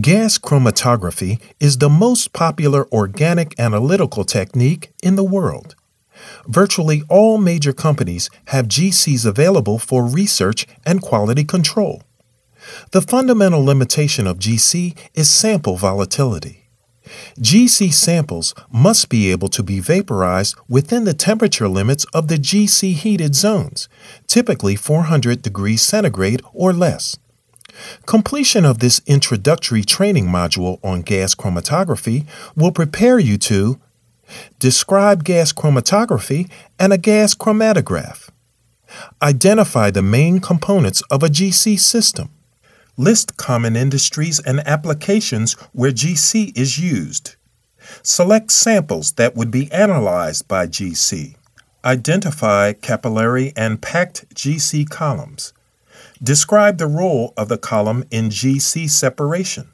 Gas chromatography is the most popular organic analytical technique in the world. Virtually all major companies have GCs available for research and quality control. The fundamental limitation of GC is sample volatility. GC samples must be able to be vaporized within the temperature limits of the GC heated zones, typically 400 degrees centigrade or less. Completion of this introductory training module on gas chromatography will prepare you to describe gas chromatography and a gas chromatograph, identify the main components of a GC system, list common industries and applications where GC is used, select samples that would be analyzed by GC, identify capillary and packed GC columns, Describe the role of the column in GC separation.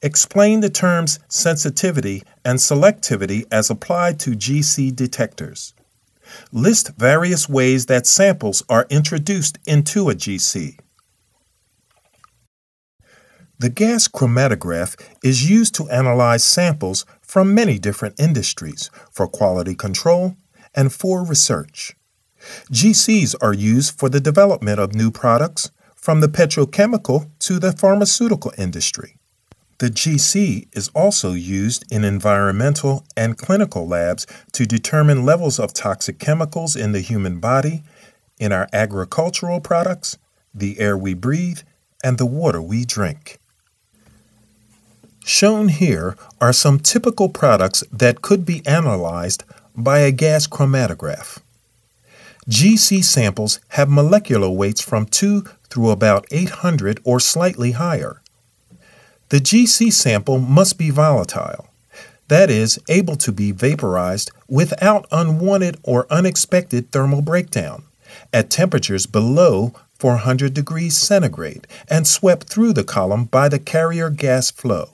Explain the terms sensitivity and selectivity as applied to GC detectors. List various ways that samples are introduced into a GC. The gas chromatograph is used to analyze samples from many different industries for quality control and for research. GCs are used for the development of new products from the petrochemical to the pharmaceutical industry. The GC is also used in environmental and clinical labs to determine levels of toxic chemicals in the human body, in our agricultural products, the air we breathe, and the water we drink. Shown here are some typical products that could be analyzed by a gas chromatograph. GC samples have molecular weights from 2 through about 800 or slightly higher. The GC sample must be volatile, that is, able to be vaporized without unwanted or unexpected thermal breakdown at temperatures below 400 degrees centigrade and swept through the column by the carrier gas flow.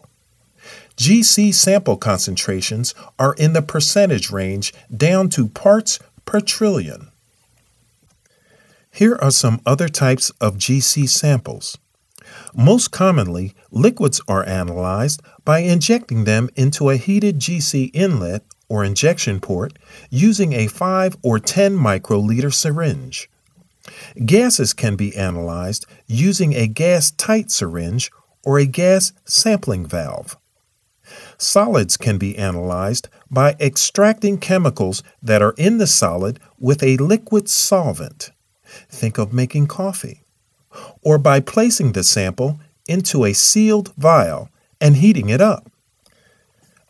GC sample concentrations are in the percentage range down to parts per trillion. Here are some other types of GC samples. Most commonly, liquids are analyzed by injecting them into a heated GC inlet or injection port using a 5 or 10 microliter syringe. Gases can be analyzed using a gas tight syringe or a gas sampling valve. Solids can be analyzed by extracting chemicals that are in the solid with a liquid solvent. Think of making coffee. Or by placing the sample into a sealed vial and heating it up.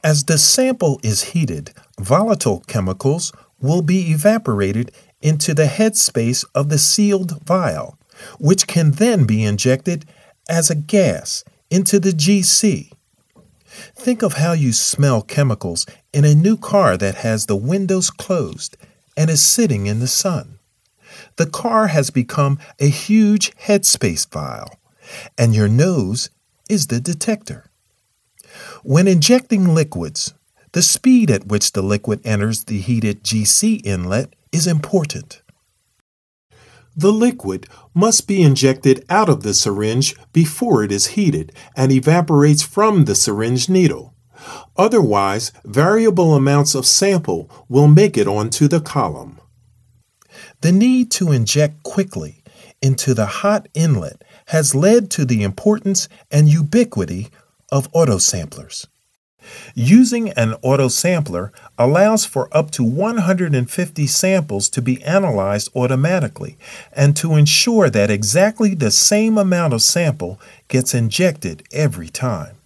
As the sample is heated, volatile chemicals will be evaporated into the headspace of the sealed vial, which can then be injected as a gas into the GC. Think of how you smell chemicals in a new car that has the windows closed and is sitting in the sun the car has become a huge headspace vial, and your nose is the detector. When injecting liquids, the speed at which the liquid enters the heated GC inlet is important. The liquid must be injected out of the syringe before it is heated and evaporates from the syringe needle. Otherwise, variable amounts of sample will make it onto the column. The need to inject quickly into the hot inlet has led to the importance and ubiquity of autosamplers. Using an autosampler allows for up to 150 samples to be analyzed automatically and to ensure that exactly the same amount of sample gets injected every time.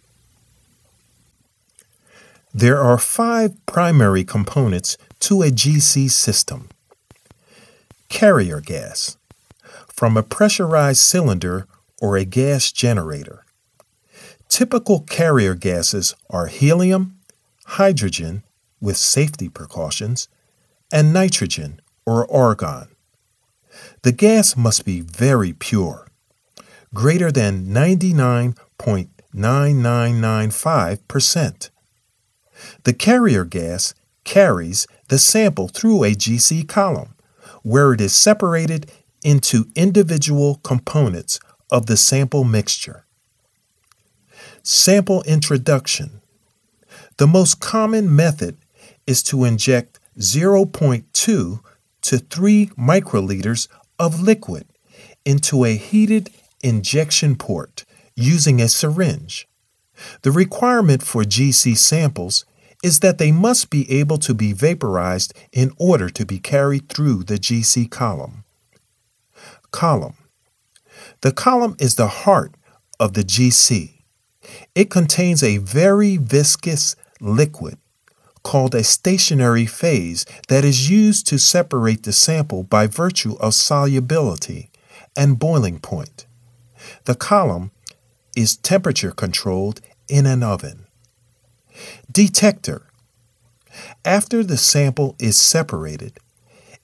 There are five primary components to a GC system carrier gas from a pressurized cylinder or a gas generator. Typical carrier gases are helium, hydrogen with safety precautions, and nitrogen or argon. The gas must be very pure, greater than 99.9995%. The carrier gas carries the sample through a GC column where it is separated into individual components of the sample mixture. Sample introduction. The most common method is to inject 0.2 to 3 microliters of liquid into a heated injection port using a syringe. The requirement for GC samples is that they must be able to be vaporized in order to be carried through the GC column. Column. The column is the heart of the GC. It contains a very viscous liquid called a stationary phase that is used to separate the sample by virtue of solubility and boiling point. The column is temperature controlled in an oven. Detector. After the sample is separated,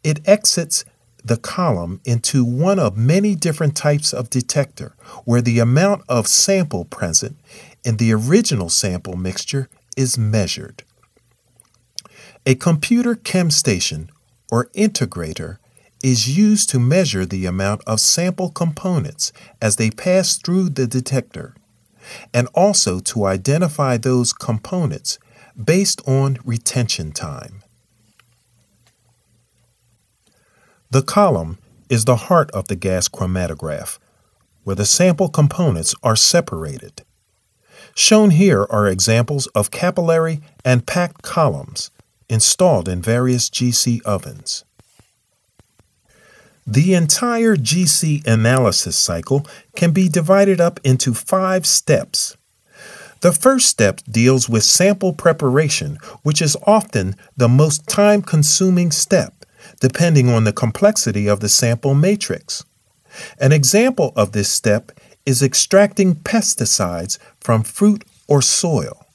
it exits the column into one of many different types of detector where the amount of sample present in the original sample mixture is measured. A computer chem station or integrator is used to measure the amount of sample components as they pass through the detector, and also to identify those components based on retention time. The column is the heart of the gas chromatograph, where the sample components are separated. Shown here are examples of capillary and packed columns installed in various GC ovens. The entire GC analysis cycle can be divided up into five steps. The first step deals with sample preparation, which is often the most time consuming step, depending on the complexity of the sample matrix. An example of this step is extracting pesticides from fruit or soil.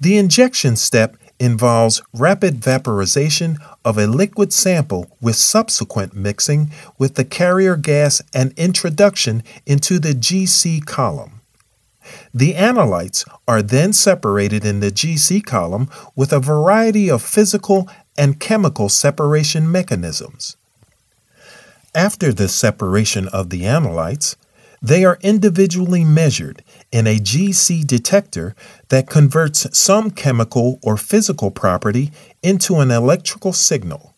The injection step involves rapid vaporization of a liquid sample with subsequent mixing with the carrier gas and introduction into the GC column. The analytes are then separated in the GC column with a variety of physical and chemical separation mechanisms. After the separation of the analytes, they are individually measured in a GC detector that converts some chemical or physical property into an electrical signal.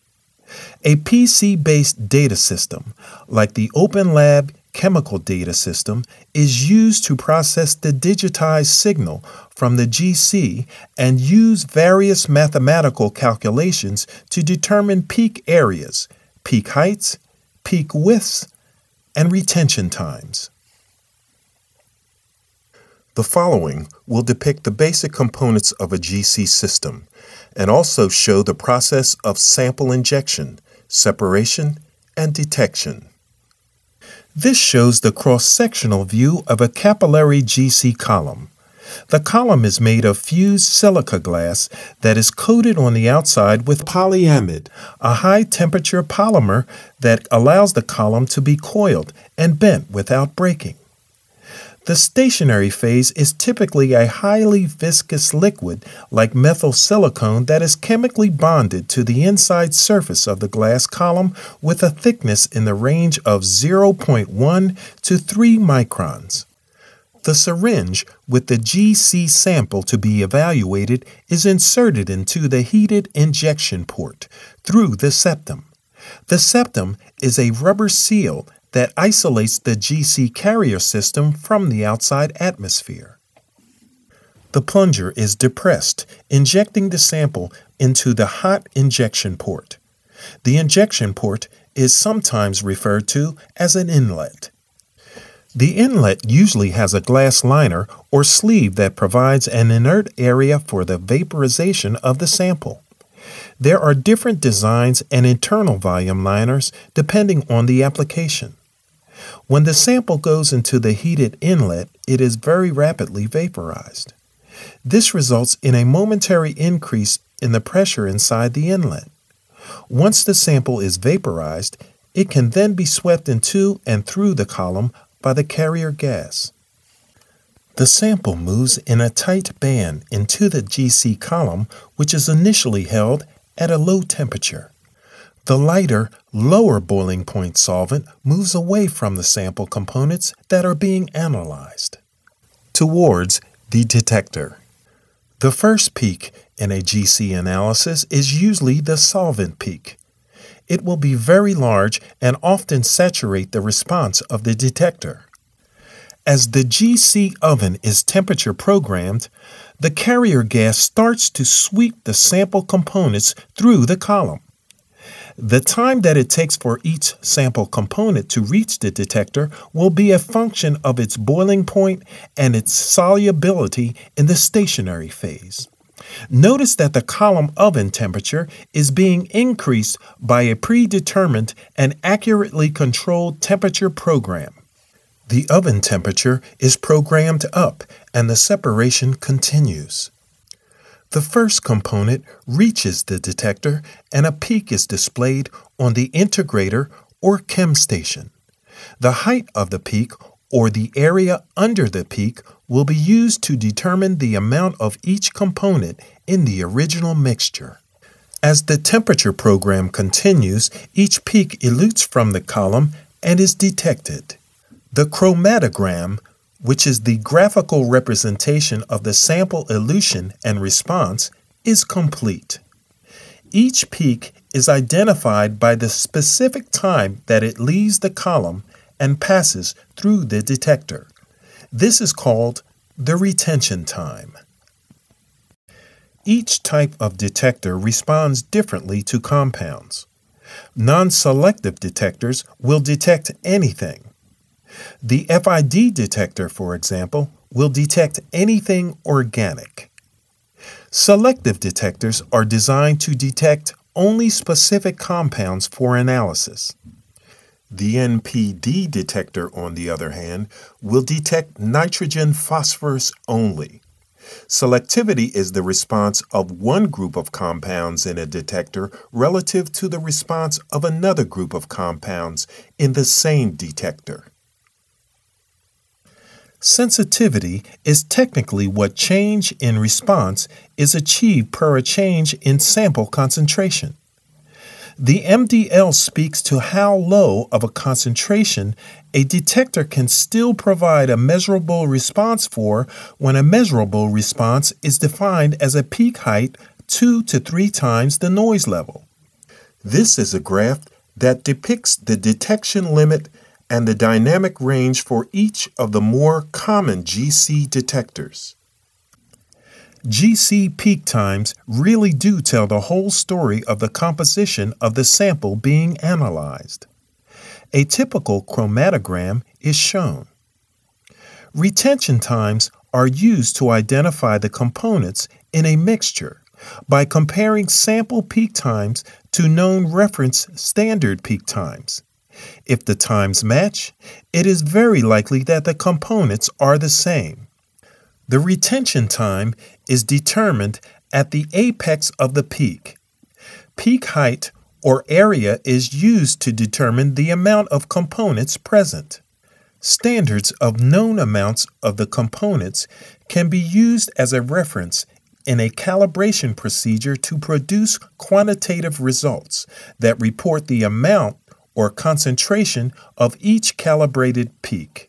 A PC based data system, like the OpenLab chemical data system, is used to process the digitized signal from the GC and use various mathematical calculations to determine peak areas, peak heights, peak widths, and retention times. The following will depict the basic components of a GC system and also show the process of sample injection, separation, and detection. This shows the cross-sectional view of a capillary GC column. The column is made of fused silica glass that is coated on the outside with polyimide, a high-temperature polymer that allows the column to be coiled and bent without breaking. The stationary phase is typically a highly viscous liquid like methyl silicone that is chemically bonded to the inside surface of the glass column with a thickness in the range of 0.1 to 3 microns. The syringe with the GC sample to be evaluated is inserted into the heated injection port through the septum. The septum is a rubber seal that isolates the GC carrier system from the outside atmosphere. The plunger is depressed, injecting the sample into the hot injection port. The injection port is sometimes referred to as an inlet. The inlet usually has a glass liner or sleeve that provides an inert area for the vaporization of the sample. There are different designs and internal volume liners depending on the application. When the sample goes into the heated inlet, it is very rapidly vaporized. This results in a momentary increase in the pressure inside the inlet. Once the sample is vaporized, it can then be swept into and through the column by the carrier gas. The sample moves in a tight band into the GC column, which is initially held at a low temperature. The lighter, lower boiling point solvent moves away from the sample components that are being analyzed. towards the detector. The first peak in a GC analysis is usually the solvent peak. It will be very large and often saturate the response of the detector. As the GC oven is temperature programmed, the carrier gas starts to sweep the sample components through the column. The time that it takes for each sample component to reach the detector will be a function of its boiling point and its solubility in the stationary phase. Notice that the column oven temperature is being increased by a predetermined and accurately controlled temperature program. The oven temperature is programmed up and the separation continues. The first component reaches the detector and a peak is displayed on the integrator or chem station. The height of the peak or the area under the peak will be used to determine the amount of each component in the original mixture. As the temperature program continues, each peak elutes from the column and is detected. The chromatogram which is the graphical representation of the sample elution and response, is complete. Each peak is identified by the specific time that it leaves the column and passes through the detector. This is called the retention time. Each type of detector responds differently to compounds. Non-selective detectors will detect anything, the FID detector, for example, will detect anything organic. Selective detectors are designed to detect only specific compounds for analysis. The NPD detector, on the other hand, will detect nitrogen phosphorus only. Selectivity is the response of one group of compounds in a detector relative to the response of another group of compounds in the same detector. Sensitivity is technically what change in response is achieved per a change in sample concentration. The MDL speaks to how low of a concentration a detector can still provide a measurable response for when a measurable response is defined as a peak height two to three times the noise level. This is a graph that depicts the detection limit and the dynamic range for each of the more common GC detectors. GC peak times really do tell the whole story of the composition of the sample being analyzed. A typical chromatogram is shown. Retention times are used to identify the components in a mixture by comparing sample peak times to known reference standard peak times. If the times match, it is very likely that the components are the same. The retention time is determined at the apex of the peak. Peak height or area is used to determine the amount of components present. Standards of known amounts of the components can be used as a reference in a calibration procedure to produce quantitative results that report the amount or concentration of each calibrated peak.